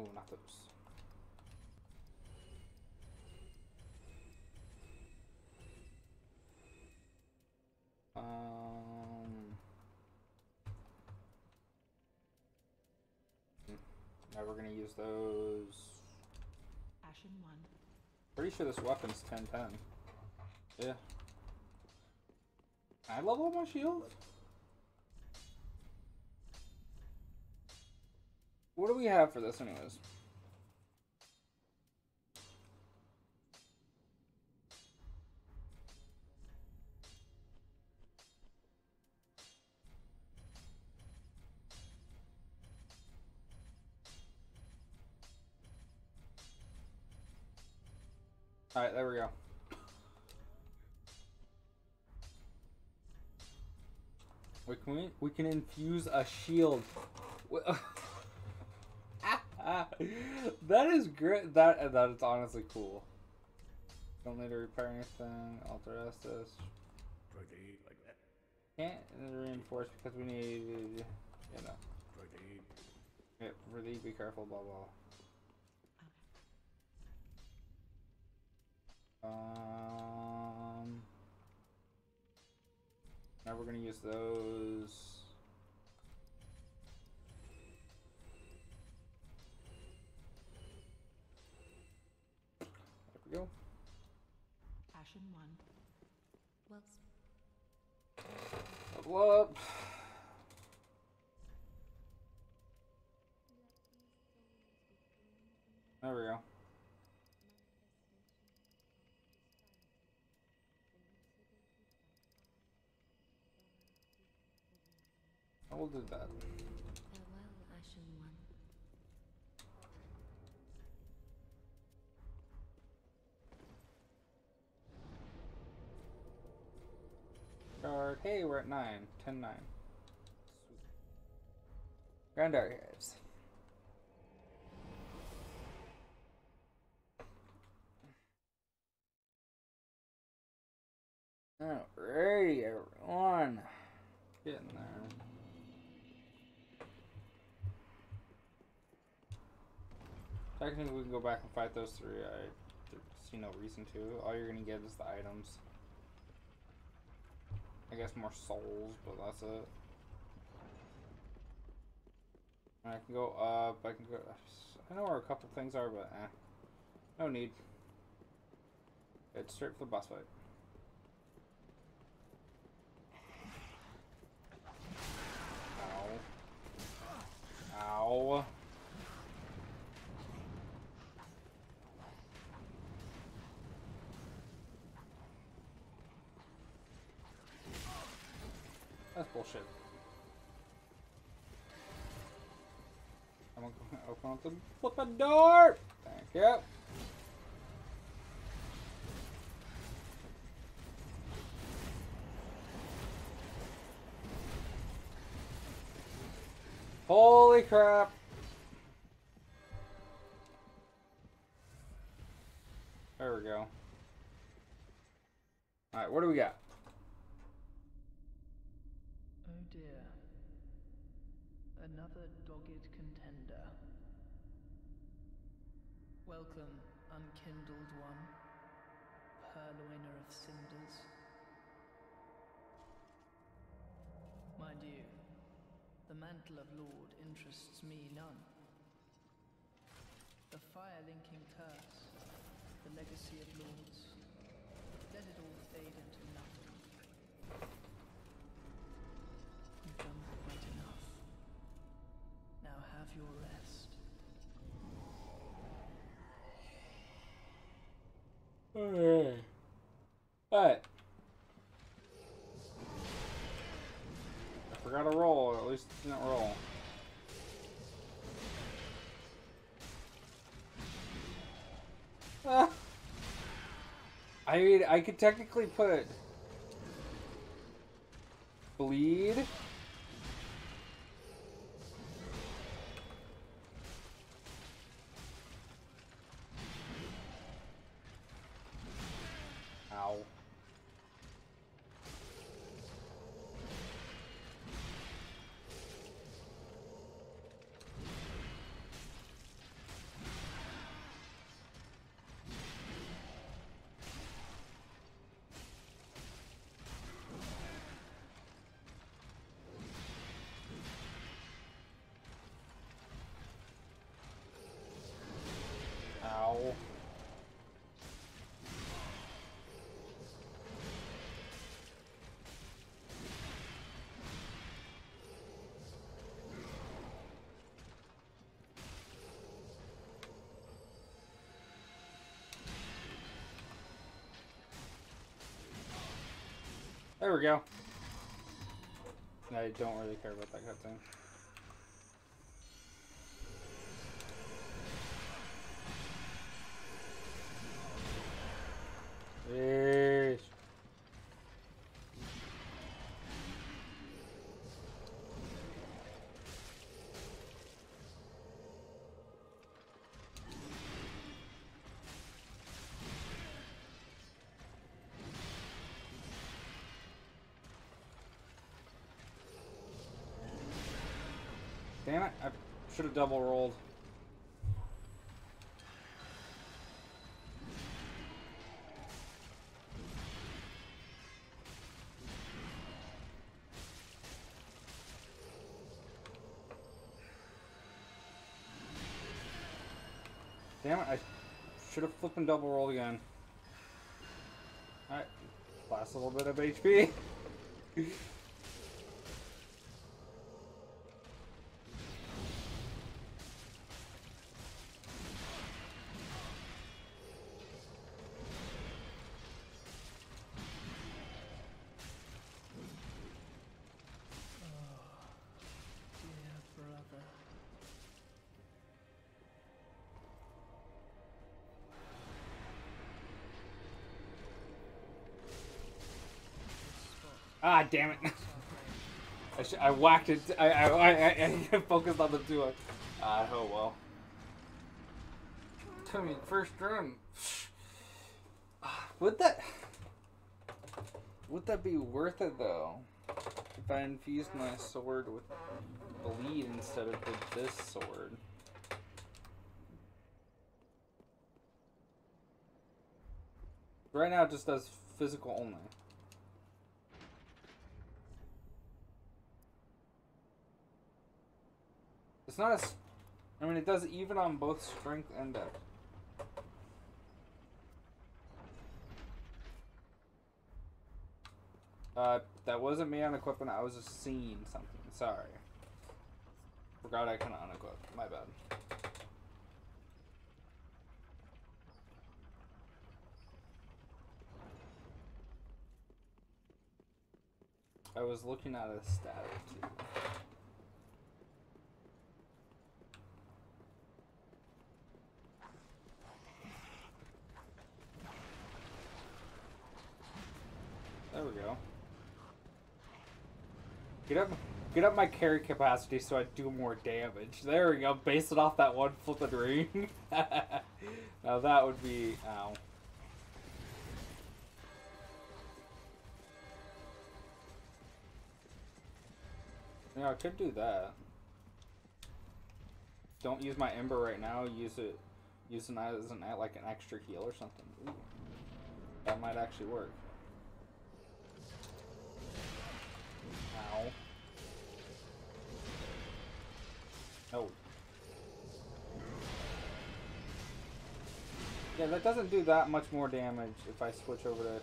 No, not those. Um. hmm, Now we're gonna use those. Ashen one. Pretty sure this weapon's 1010. Yeah. I level my shield? What do we have for this, anyways? Alright, there we go. We can we, we can infuse a shield. That is great. That that is honestly cool. Don't need to repair anything. Allot Estus. Like that. Can't reinforce because we need you know. Yeah, really be careful. Blah blah. Um. Now we're gonna use those. Go. Ashen one. Well, Level up. There we go. I will do that. Hey, we're at 9. 10 9. Sweet. Grand Archives. Alrighty, everyone. Getting there. Technically, we can go back and fight those three. I see no reason to. All you're gonna get is the items. I guess more souls, but that's it. I can go up. I can go. I know where a couple things are, but eh, no need. It's straight for the boss fight. Ow. Ow. I'm gonna open up the flipping door! Thank you. Holy crap! There we go. Alright, what do we got? Oh dear. Another dogged contender. Welcome, unkindled one, purloiner of cinders. Mind you, the mantle of Lord interests me none. The fire linking curse, the legacy of lords, let it all fade into nothing. You've done quite enough. Now have your rest. Alright. Alright. I forgot to roll, or at least it didn't roll. Ah. I mean, I could technically put bleed. There we go. I don't really care about that cutscene. Damn it, I should have double rolled. Damn it, I should have flipped and double rolled again. Alright, last little bit of HP. ah, damn it. I, I whacked it. I I, I, I focused on the two. Ah, oh well. Took me first run. Would that? Would that be worth it though? If I infused my sword with bleed instead of with this sword. Right now, it just does physical only. It's not as. I mean, it does even on both strength and dex. Uh, that wasn't me on equipment. I was just seeing something. Sorry. Forgot I couldn't unequip. My bad. I was looking at a stat or two. There we go. Get up, get up my carry capacity so I do more damage. There we go. Base it off that one flippin' ring. now that would be ow. Yeah, I could do that. Don't use my ember right now. Use it. Use it as an like an extra heal or something. Ooh. That might actually work. Ow. Oh. Yeah, that doesn't do that much more damage if I switch over to...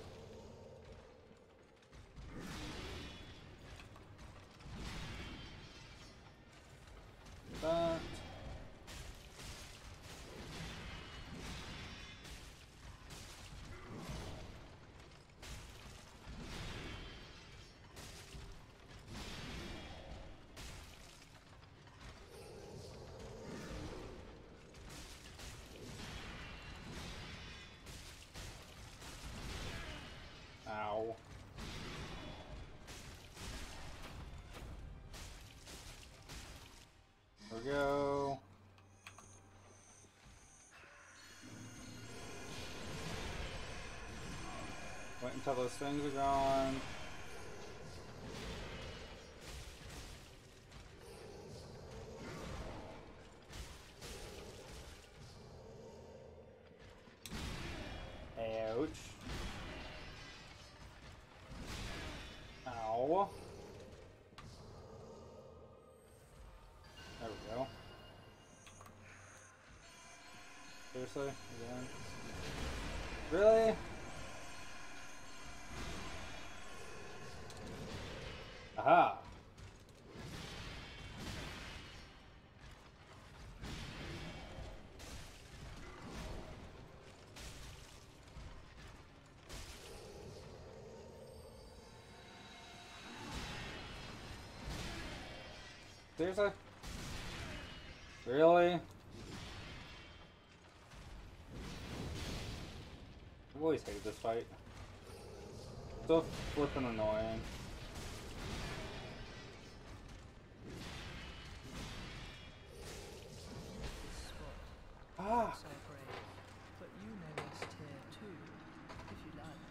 until those things are gone. Ouch. Ow. There we go. Seriously? Really? There's a. Really? I've always hated this fight. So flippin' annoying. Ah! So brave. But you know this tier too, if you like.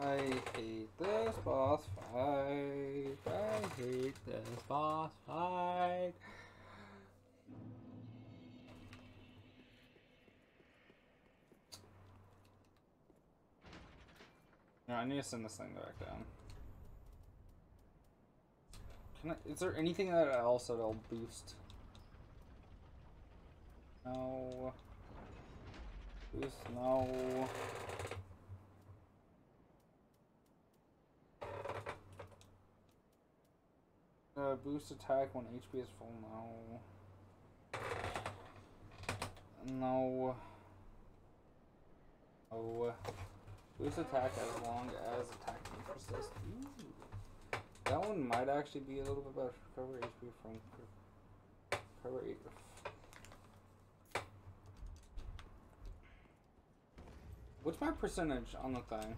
I hate this boss fight. I hate this boss fight. No, I need to send this thing back down. Can I, is there anything that else that'll boost? No. Boost, no. Uh, boost attack when HP is full. No. No. Oh. Boost attack as long as attack can persist. Ooh. That one might actually be a little bit better. Recover HP from. Eight. What's my percentage on the thing?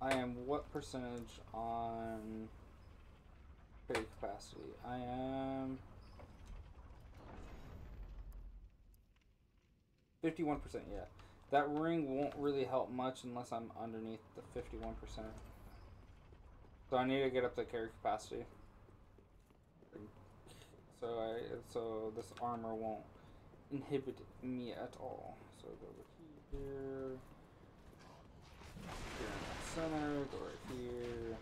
I am what percentage on capacity? I am 51%, yeah. That ring won't really help much unless I'm underneath the 51%. So I need to get up the carry capacity. So I so this armor won't inhibit me at all. So go over here. Here in the center, go right here.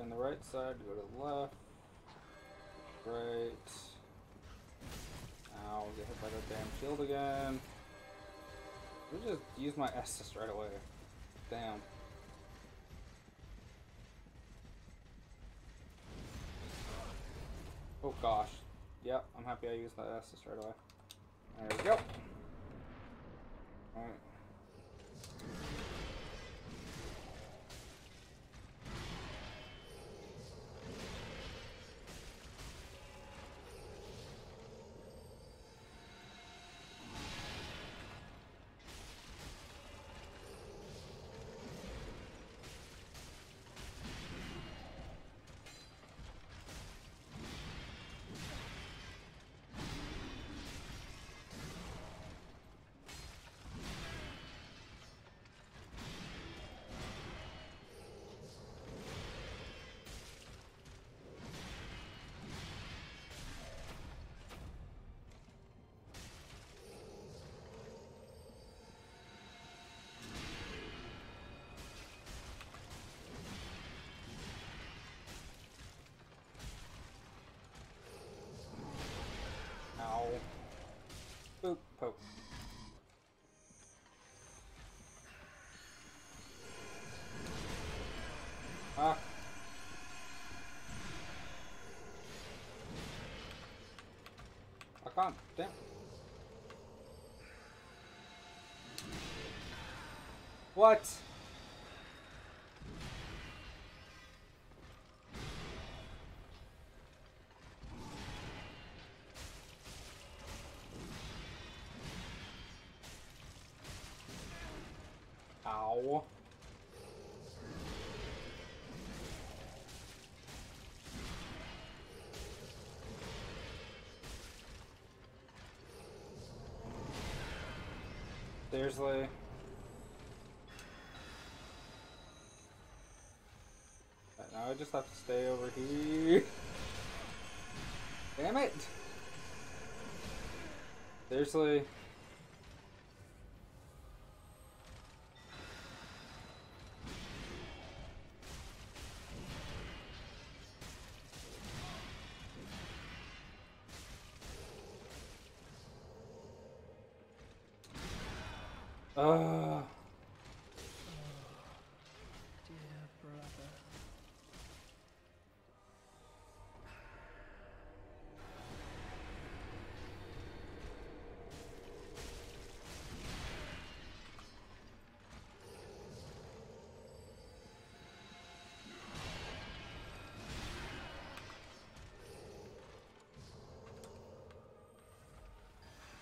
On the right side, go to the left. Right. Ow, get hit by that damn shield again. We just use my Estus right away. Damn. Oh gosh. Yep, I'm happy I used that Estus right away. There we go. Alright. Can't. Damn. What? Seriously? Now I just have to stay over here. Damn it! Seriously?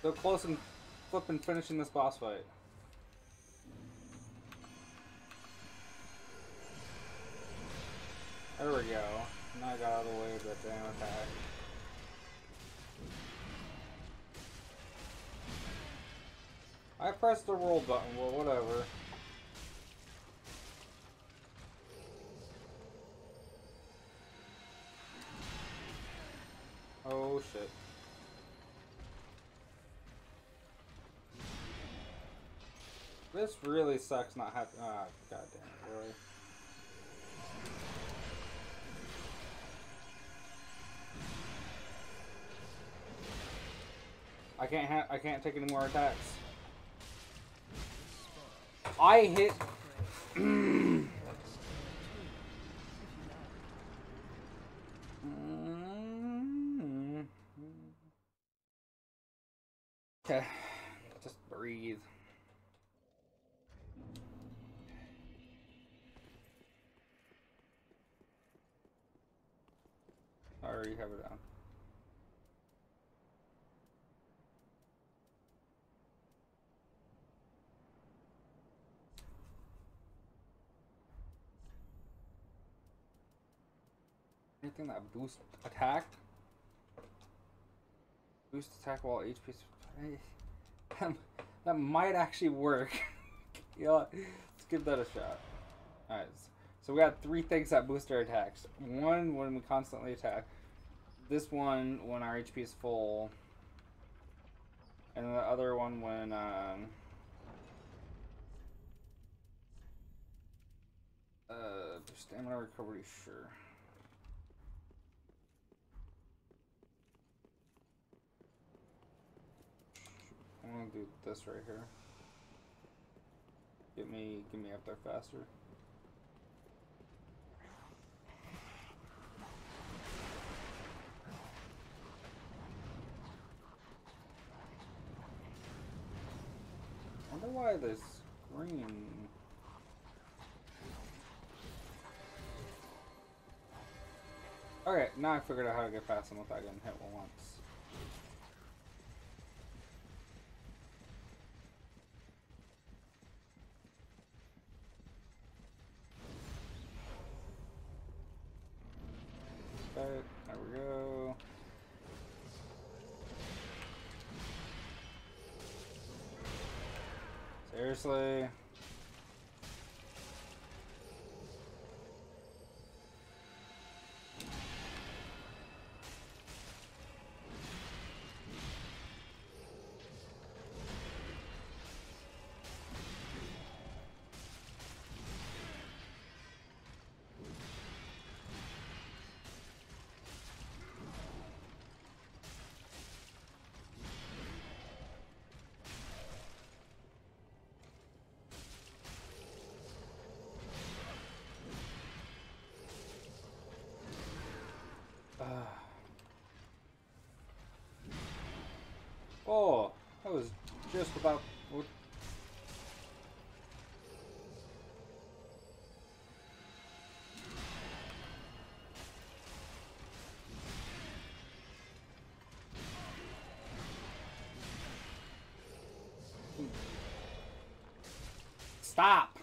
So close and flipping finishing this boss fight. There we go. Now I got out of the way of that damn attack. I pressed the roll button, well whatever. Oh shit. This really sucks not having. Ah, god damn it, really. I can't ha I can't take any more attacks. I hit. Mm. Okay, just breathe. I already have it down. That boosts attack? Boost attack while HP. That, that might actually work. yeah, let's give that a shot. Alright, so we got three things that boost our attacks. One when we constantly attack. This one when our HP is full. And the other one when um, uh, stamina recovery, sure. I'm gonna do this right here. Get me, get me up there faster. wonder why this green. Okay, now I figured out how to get past them without getting hit once. Just about. what- Stop!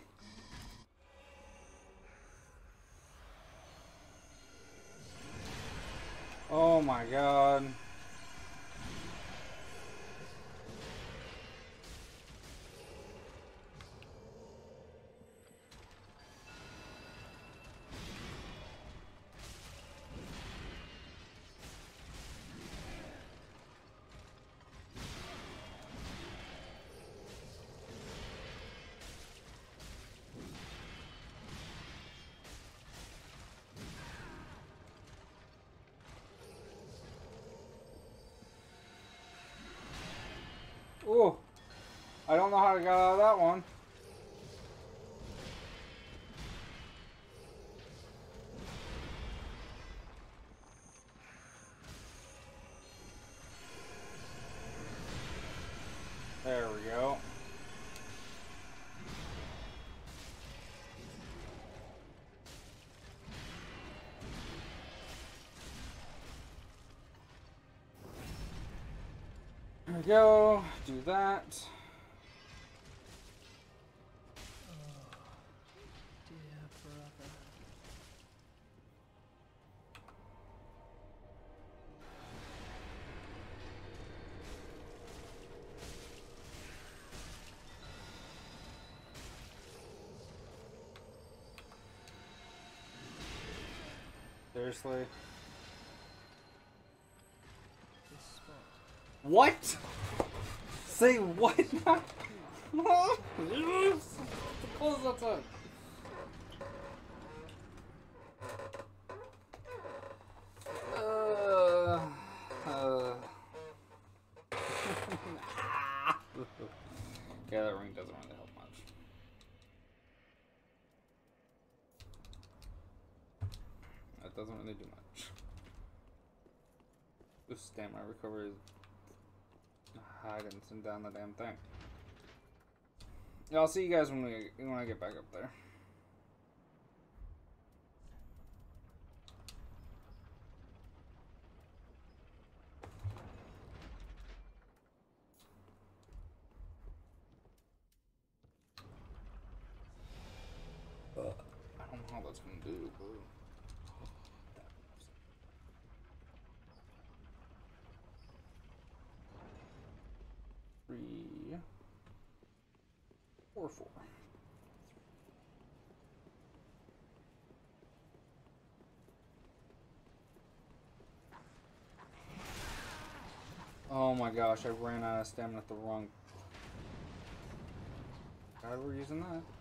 Don't know how to get out of that one. There we go. go. Do that. Seriously. What? Say what? yes! Close that up. Uh, uh. yeah, that ring doesn't really help much. That doesn't really do much. This recovery is hiding some down the damn thing. Yeah, I'll see you guys when we when I get back up there. Uh. I don't know how that's gonna do, but three, four. Oh my gosh, I ran out of stamina at the wrong. God, we're using that.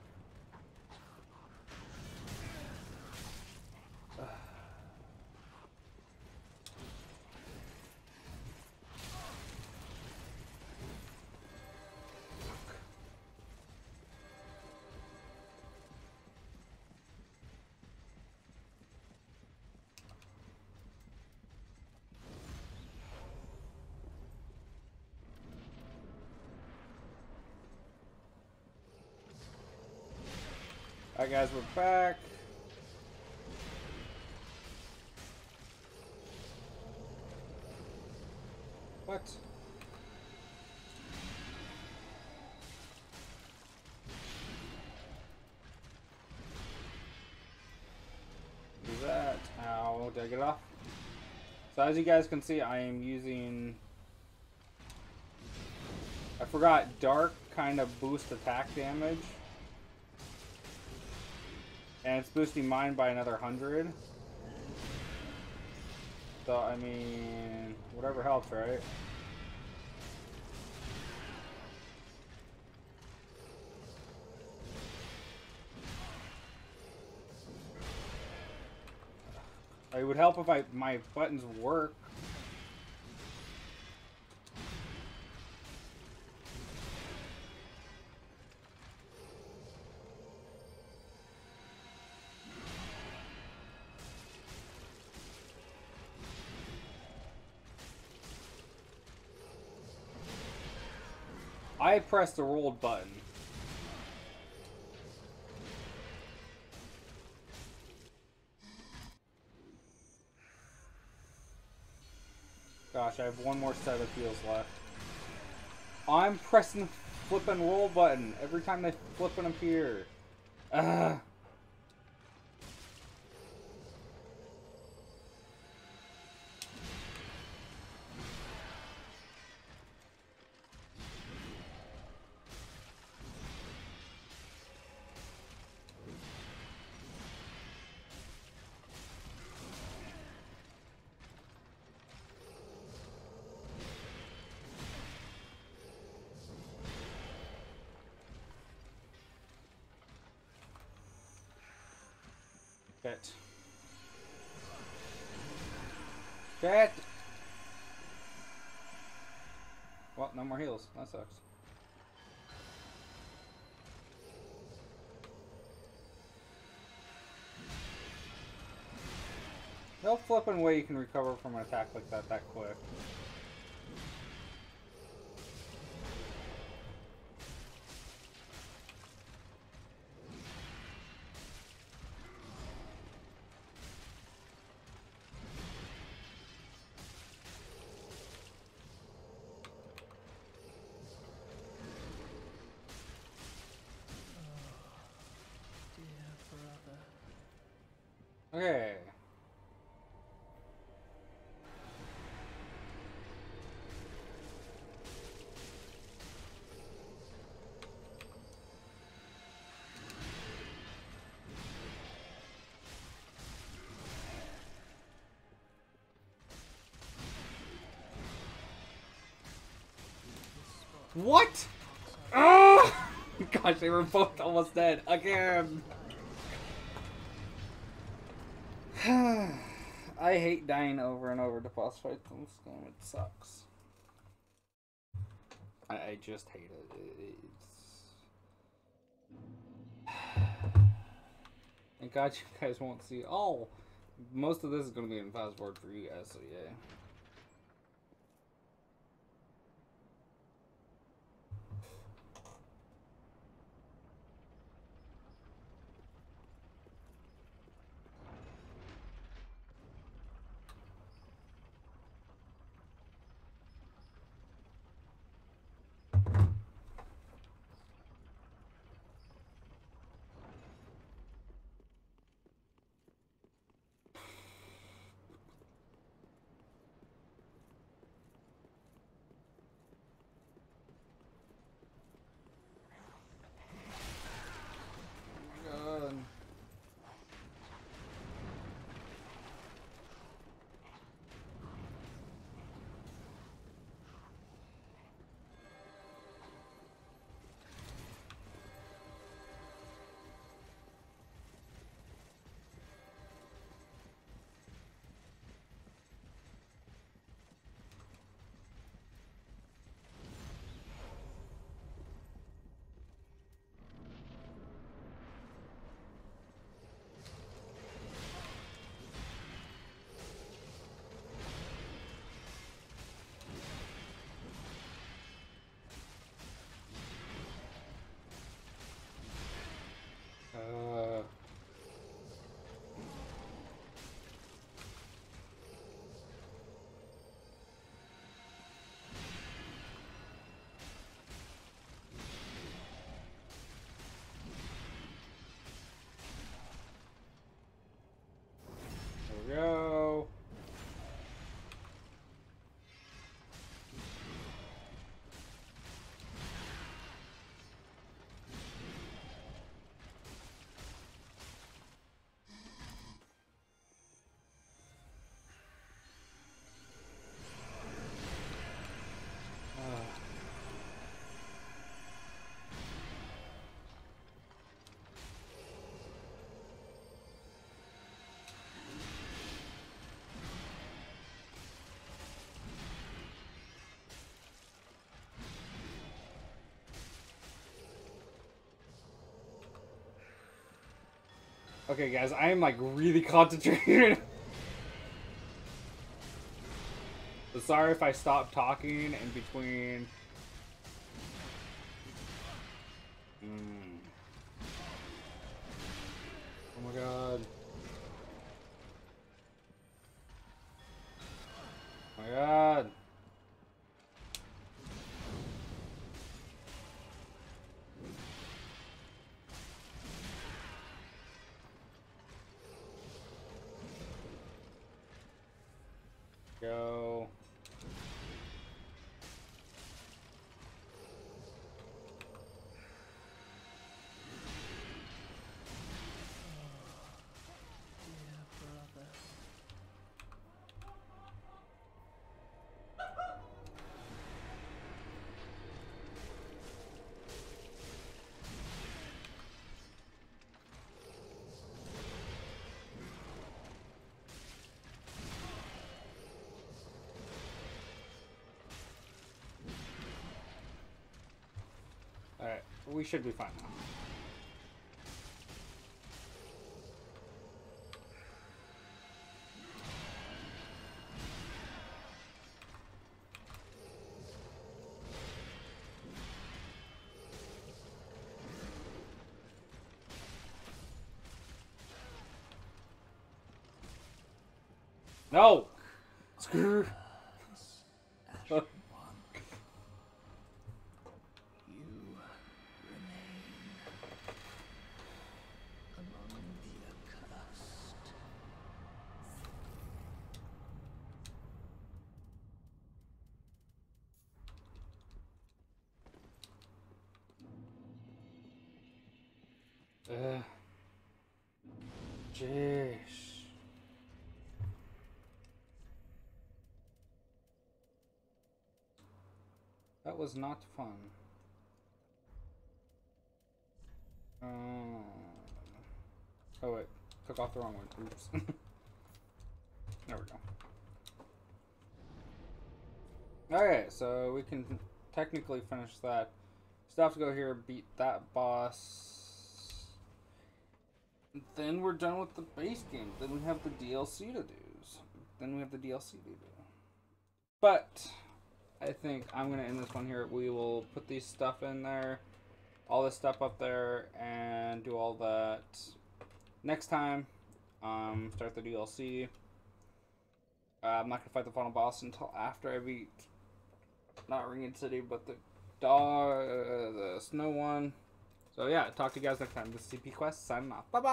Alright guys, we're back. What? Do that. Ow, did I get off? So as you guys can see, I am using... I forgot, dark kind of boost attack damage. And it's boosting mine by another 100. So, I mean, whatever helps, right? It would help if I my buttons work. I pressed the rolled button. Gosh, I have one more set of heals left. I'm pressing the flip and roll button every time they flip and appear. Ugh. Shit. Shit! Well, no more heals. That sucks. No flipping way you can recover from an attack like that that quick. What? Oh! Gosh, they were both almost dead again. I hate dying over and over to boss fights in this game. It sucks. I, I just hate it. It- It's. Thank God you guys won't see. Oh, most of this is gonna be in fast forward for you guys. So yeah. Okay, guys, I am like really concentrated. So sorry if I stop talking in between. Mm. Oh my god. We should be fine now. No! Screw. Ashen One. You remain among the accursed. Ugh. Jeez. That was not fun. Um, oh wait, took off the wrong one. Oops. there we go. Okay, so we can technically finish that. Still have to go here, beat that boss. Then we're done with the base game. Then we have the DLC to do. Then we have the DLC to do. But I think I'm gonna end this one here. We will put these stuff in there, all this stuff up there, and do all that next time. Um, start the DLC. Uh, I'm not gonna fight the final boss until after I beat not Ringing City, but the dog, uh, the snow one. So yeah, talk to you guys next time. This is CP Quest signing off. Bye bye.